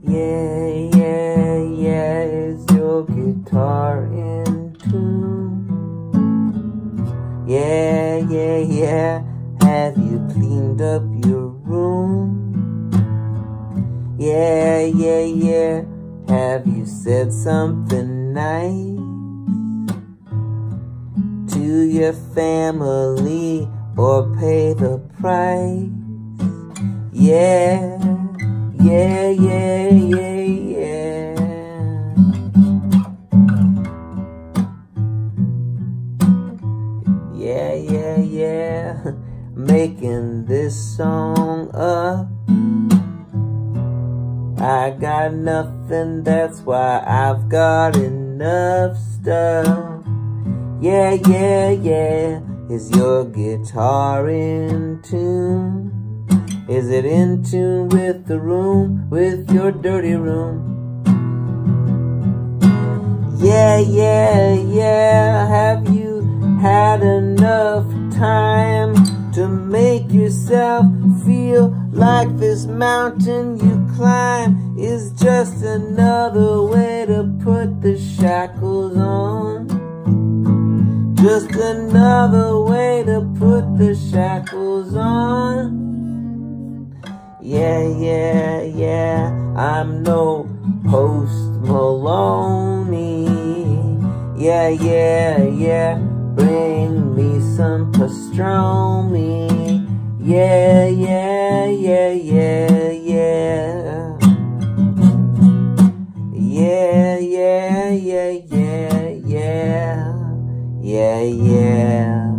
Yeah, yeah, yeah, is your guitar in tune? Yeah, yeah, yeah, have you cleaned up your room? Yeah, yeah, yeah, have you said something nice to your family or pay the price? Yeah, yeah, yeah, yeah, yeah. Yeah, yeah, yeah. Making this song up. I got nothing, that's why I've got enough stuff. Yeah, yeah, yeah. Is your guitar in tune? Is it in tune with the room, with your dirty room? Yeah, yeah, yeah. Have you had enough time to make yourself feel like this mountain you climb is just another way to put the shackles on? Just another way to put the shackles on. Yeah, yeah, yeah. I'm no post Maloney. Yeah, yeah, yeah. Bring me some pastrami. Yeah, yeah, yeah, yeah, yeah. Yeah, yeah, yeah, yeah, yeah. Yeah, yeah.